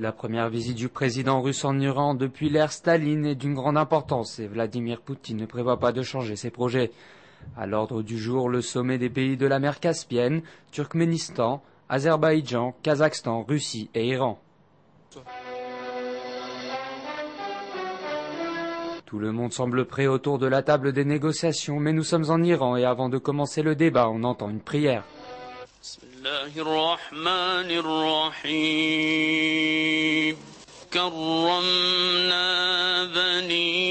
La première visite du président russe en Iran depuis l'ère Staline est d'une grande importance et Vladimir Poutine ne prévoit pas de changer ses projets. À l'ordre du jour, le sommet des pays de la mer Caspienne, Turkménistan, Azerbaïdjan, Kazakhstan, Russie et Iran. Tout le monde semble prêt autour de la table des négociations, mais nous sommes en Iran et avant de commencer le débat, on entend une prière. كرمنا بني